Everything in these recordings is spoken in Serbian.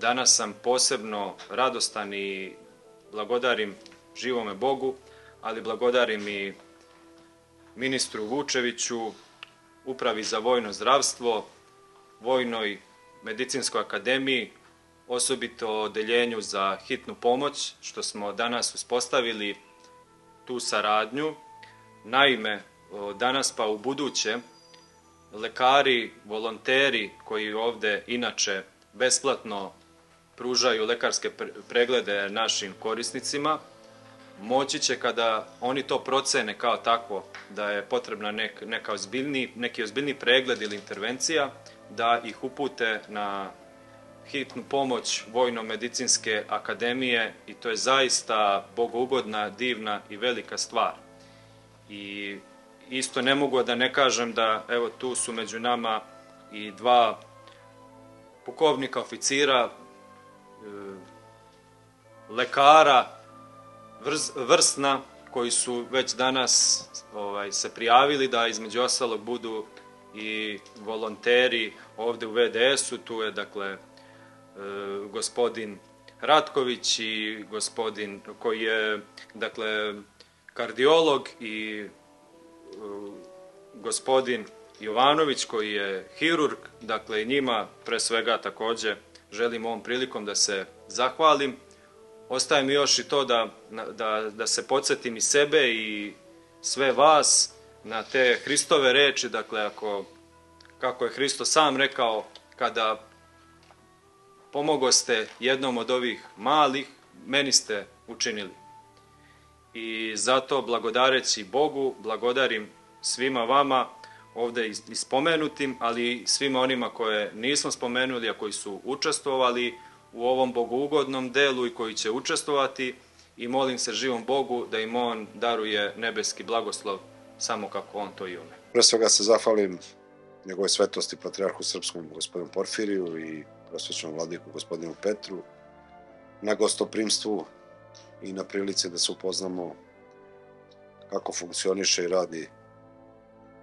danas sam posebno radostan i blagodarim živome Bogu, ali blagodarim i ministru Vučeviću, Upravi za vojno zdravstvo, Vojnoj medicinskoj akademiji, osobito odeljenju za hitnu pomoć, što smo danas uspostavili tu saradnju. Naime, danas pa u buduće, lekari, volonteri koji ovde inače besplatno pružaju lekarske preglede našim korisnicima, moći će kada oni to procene kao takvo da je potrebna nek, neka ozbiljni, neki ozbiljni pregled ili intervencija, da ih upute na hitnu pomoć Vojno-medicinske akademije i to je zaista bogougodna, divna i velika stvar. I isto ne mogu da ne kažem da evo tu su među nama i dva pukovnika oficira, lekara, vrz, vrsna, koji su već danas ovaj, se prijavili da između ostalog budu i volonteri ovde u VDS-u, tu je dakle e, gospodin Ratković i gospodin koji je dakle kardiolog i e, gospodin Jovanović koji je hirurg, dakle njima pre svega takođe želim ovom prilikom da se zahvalim. Ostaje mi još i to da, da, da se podsjetim i sebe i sve vas na te Hristove reči, dakle ako, kako je Hristo sam rekao, kada pomogoste jednom od ovih malih, meni ste učinili. I zato blagodareći Bogu, blagodarim svima vama, ovde ispomenutim, ali i svima onima koje nismo spomenuli, a koji su učestvovali u ovom bogougodnom delu i koji će učestvovati i molim se živom Bogu da im On daruje nebeski blagoslov samo kako On to i ume. Pre svega se zahvalim njegove svetosti patrijarhu srpskom gospodinu Porfiriju i prosvečnom vladiku gospodinu Petru na gostoprimstvu i na prilici da se upoznamo kako funkcioniše i radi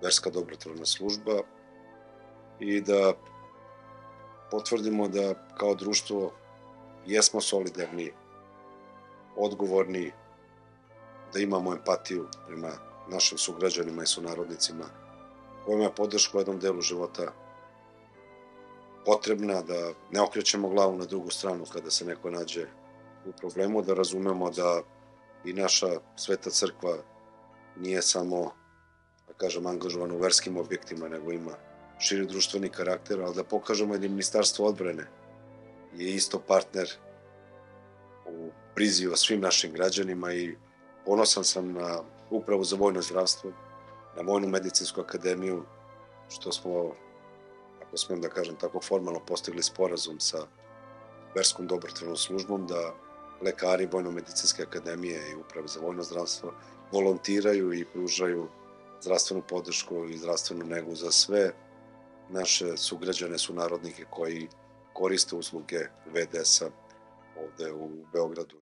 verska dobrotvorna služba i da potvrdimo da kao društvo jesmo solidarni, odgovorni, da imamo empatiju prema našim sugrađanima i sunarodnicima, kojima je podrška u jednom delu života. Potrebna, da ne okrećemo glavu na drugu stranu kada se neko nađe u problemu, da razumemo da i naša sveta crkva nije samo kažem, angažovan u verskim objektima, nego ima širi društveni karakter, ali da pokažemo da Ministarstvo odbrane je isto partner u brizi o svim našim građanima i ponosan sam na upravu za vojno zdravstvo, na Vojnu medicinsku akademiju, što smo, ako smijem da kažem tako formalno, postigli sporazum sa verskom dobrotvornom službom da lekari Vojno-medicinske akademije i uprave za vojno zdravstvo volontiraju i pružaju zdravstvenu podršku i zdravstvenu negu za sve naše sugrađane, su narodnike koji koriste usluge VDS-a ovde u Beogradu.